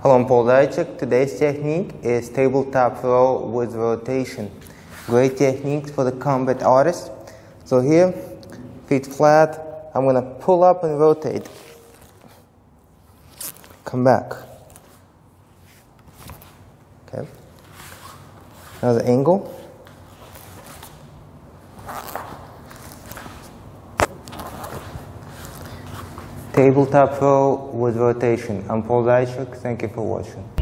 Hello, I'm Paul Zaychuk. Today's technique is tabletop row with rotation. Great technique for the combat artist. So here, feet flat, I'm gonna pull up and rotate. Come back. Okay. Another angle. Tabletop row with rotation. I'm Paul Zaychuk. Thank you for watching.